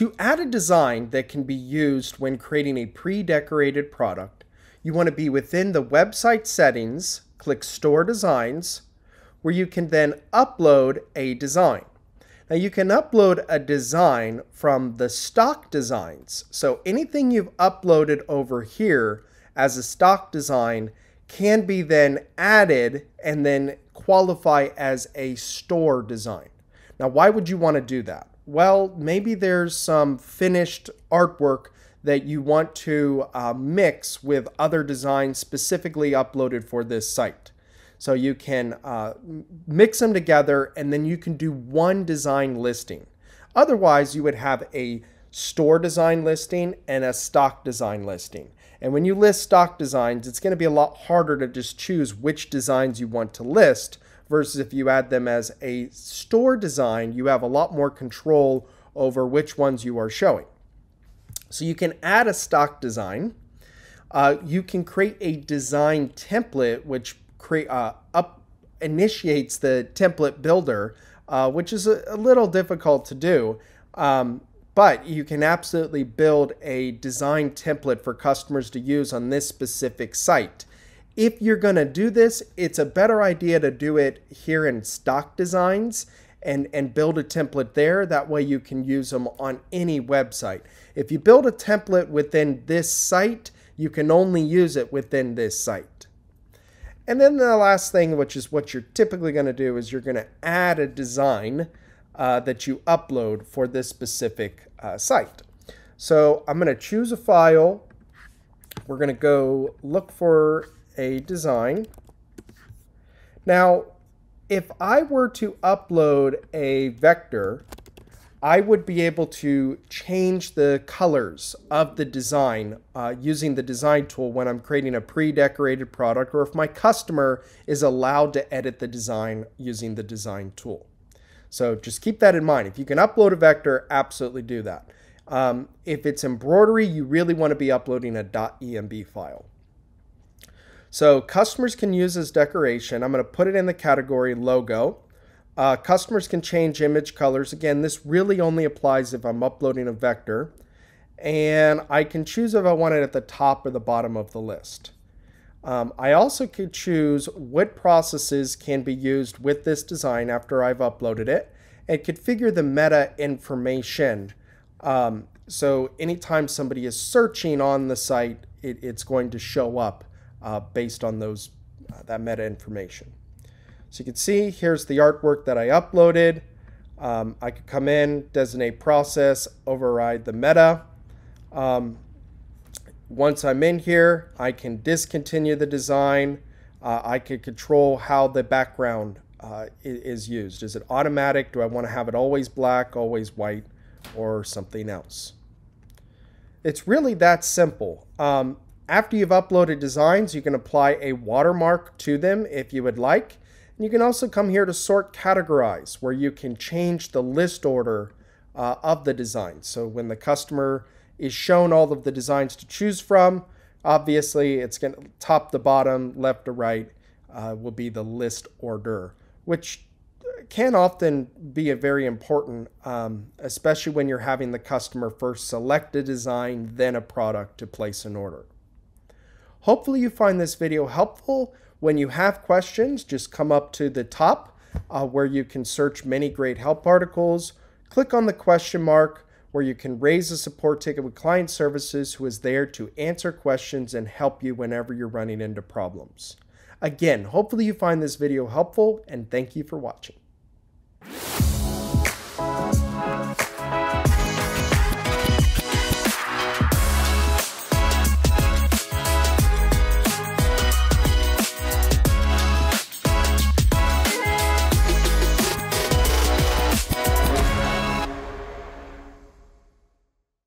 To add a design that can be used when creating a pre-decorated product, you want to be within the website settings, click Store Designs, where you can then upload a design. Now you can upload a design from the stock designs. So anything you've uploaded over here as a stock design can be then added and then qualify as a store design. Now, why would you want to do that? Well, maybe there's some finished artwork that you want to uh, mix with other designs specifically uploaded for this site. So you can uh, mix them together and then you can do one design listing. Otherwise, you would have a store design listing and a stock design listing. And when you list stock designs, it's going to be a lot harder to just choose which designs you want to list versus if you add them as a store design, you have a lot more control over which ones you are showing. So you can add a stock design. Uh, you can create a design template, which create uh, up initiates the template builder, uh, which is a, a, little difficult to do. Um, but you can absolutely build a design template for customers to use on this specific site. If you're going to do this, it's a better idea to do it here in stock designs and, and build a template there. That way you can use them on any website. If you build a template within this site, you can only use it within this site. And then the last thing, which is what you're typically going to do, is you're going to add a design uh, that you upload for this specific uh, site. So I'm going to choose a file. We're going to go look for a design. Now, if I were to upload a vector, I would be able to change the colors of the design uh, using the design tool when I'm creating a pre-decorated product or if my customer is allowed to edit the design using the design tool. So just keep that in mind. If you can upload a vector, absolutely do that. Um, if it's embroidery, you really want to be uploading a .emb file. So customers can use as decoration. I'm going to put it in the category logo. Uh, customers can change image colors. Again, this really only applies if I'm uploading a vector. And I can choose if I want it at the top or the bottom of the list. Um, I also could choose what processes can be used with this design after I've uploaded it and configure the meta information. Um, so anytime somebody is searching on the site, it, it's going to show up uh, based on those uh, that meta information. So you can see here's the artwork that I uploaded. Um, I could come in, designate process, override the meta. Um, once I'm in here, I can discontinue the design. Uh, I can control how the background uh, is used. Is it automatic? Do I want to have it always black, always white, or something else? It's really that simple. Um, after you've uploaded designs, you can apply a watermark to them if you would like. And you can also come here to sort categorize, where you can change the list order uh, of the design. So when the customer is shown all of the designs to choose from. Obviously, it's going to top to bottom, left to right uh, will be the list order, which can often be a very important, um, especially when you're having the customer first select a design, then a product to place an order. Hopefully you find this video helpful. When you have questions, just come up to the top uh, where you can search many great help articles, click on the question mark, where you can raise a support ticket with client services who is there to answer questions and help you whenever you're running into problems. Again, hopefully you find this video helpful and thank you for watching.